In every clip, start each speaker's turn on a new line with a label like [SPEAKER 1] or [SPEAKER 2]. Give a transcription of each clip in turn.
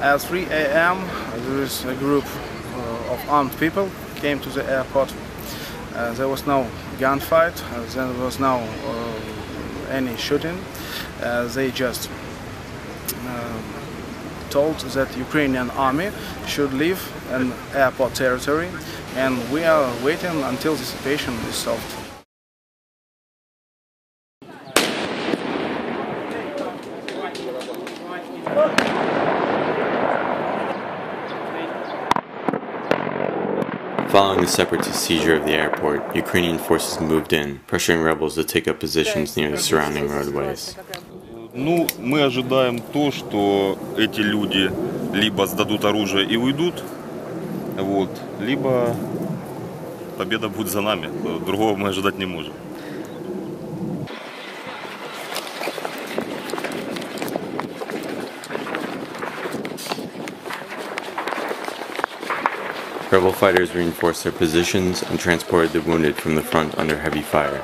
[SPEAKER 1] At 3 a.m., there is a group uh, of armed people came to the airport. Uh, there was no gunfight. Uh, there was no any shooting. They just told that Ukrainian army should leave an airport territory, and we are waiting until the situation is solved.
[SPEAKER 2] Following the separatist seizure of the airport, Ukrainian forces moved in, pressuring rebels to take up positions near the surrounding roadways.
[SPEAKER 3] Ну, мы ожидаем то, что эти люди либо сдадут оружие и уйдут, вот, либо победа будет за нами. Другого мы ожидать не можем.
[SPEAKER 2] Rebel fighters reinforced their positions and transported the wounded from the front under heavy fire.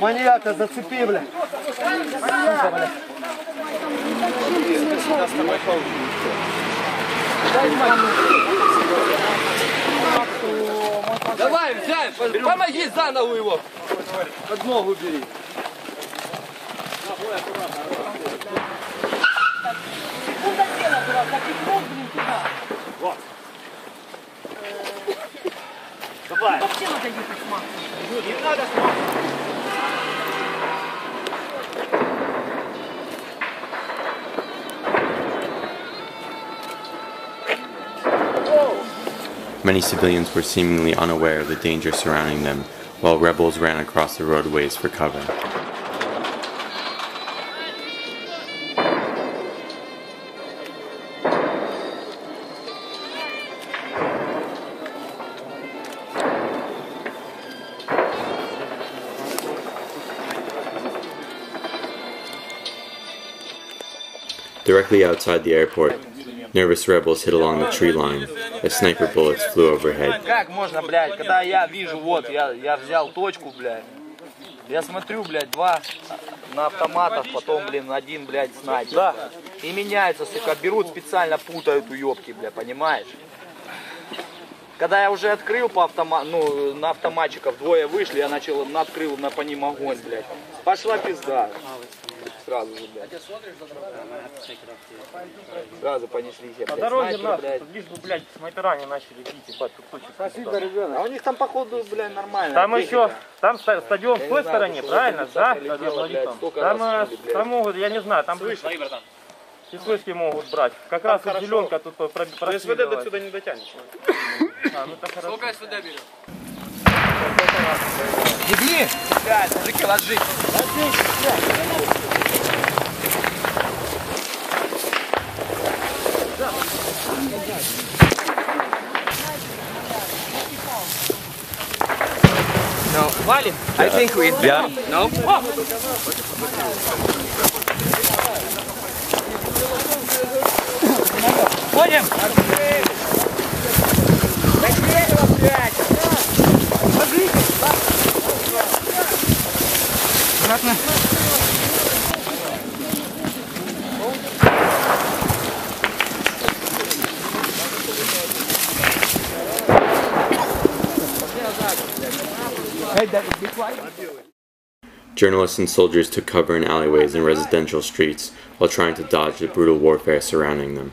[SPEAKER 4] Маньяка зацепи, бля.
[SPEAKER 5] Давай, взяй, помоги заново его. Подмогу бери.
[SPEAKER 2] Many civilians were seemingly unaware of the danger surrounding them, while rebels ran across the roadways for cover. Directly outside the airport, nervous rebels hid along the tree line as sniper bullets flew overhead.
[SPEAKER 5] Как можно, блядь, когда я вижу, вот, я, я взял точку, блядь. Я смотрю, блядь, два на автоматах, потом, блин, один, блядь, снайпер. Да. И меняются, сука, берут специально, путают уебки, блядь, понимаешь? Когда я уже открыл по автомату, ну, на автоматчиков двое вышли, я начал, открыл на по ним огонь, блядь. Пошла пизда. Сразу же, блядь. Сразу понеслись,
[SPEAKER 6] По дороге тут лишь бы, блядь, снайпера не начали бить, ебать, тут куча.
[SPEAKER 5] А у них там, походу, блядь, нормально.
[SPEAKER 6] Там еще, там ста- стадион
[SPEAKER 5] не
[SPEAKER 6] той стороне, правильно, да? там.
[SPEAKER 5] сколько
[SPEAKER 6] э, там могут, я не знаю, там и слышки могут брать. Как раз вот зеленка тут про- про-
[SPEAKER 7] СВД до сюда не дотянешь.
[SPEAKER 6] А, ну это хорошо.
[SPEAKER 5] Ебни! Блядь, мужики, ложись. No, валим? I think we... Yeah. No? Ходим! Обратно.
[SPEAKER 2] Journalists and soldiers took cover in alleyways and residential streets while trying to dodge the brutal warfare surrounding them.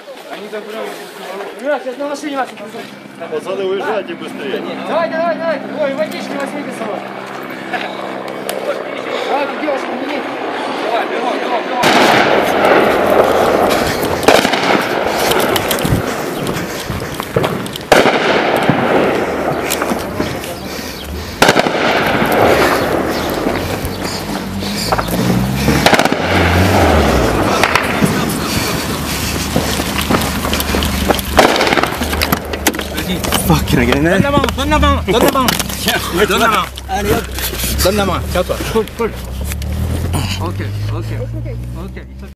[SPEAKER 5] Да, сейчас на
[SPEAKER 6] машине вас Пацаны,
[SPEAKER 7] уезжайте быстрее. Давайте, давайте, давайте. Ой, водички возьмите с собой. Давайте, девушка, ici.
[SPEAKER 5] Fuck, il a. Eh? Donne
[SPEAKER 3] la main, donne
[SPEAKER 5] la main, donne la main. Tiens, donne, la main. Allez hop. Donne la main, tiens-toi.
[SPEAKER 4] Cool, cool. Ok,
[SPEAKER 5] ok. Ok. okay.